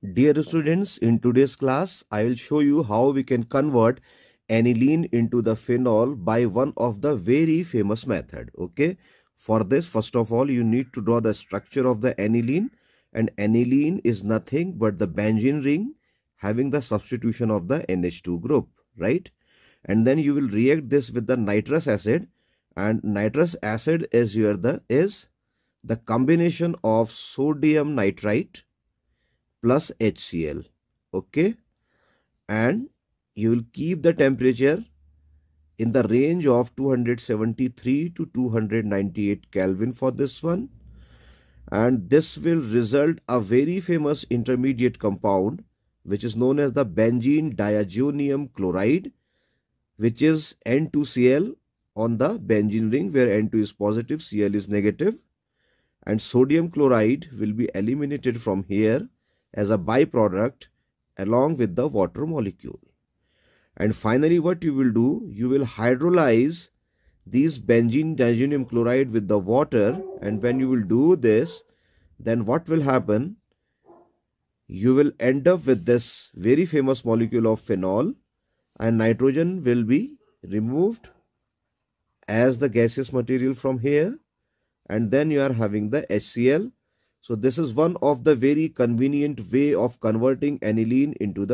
Dear students, in today's class, I will show you how we can convert aniline into the phenol by one of the very famous method. Okay. For this, first of all, you need to draw the structure of the aniline and aniline is nothing but the benzene ring having the substitution of the NH2 group, right? And then you will react this with the nitrous acid and nitrous acid is your the is the combination of sodium nitrite plus HCl okay? And you will keep the temperature in the range of 273 to 298 Kelvin for this one. And this will result a very famous intermediate compound which is known as the benzene diazonium chloride which is N2Cl on the benzene ring where N2 is positive Cl is negative. And sodium chloride will be eliminated from here as a byproduct along with the water molecule. And finally what you will do, you will hydrolyze these benzene diazonium chloride with the water and when you will do this, then what will happen? You will end up with this very famous molecule of phenol and nitrogen will be removed as the gaseous material from here and then you are having the HCl so this is one of the very convenient way of converting aniline into the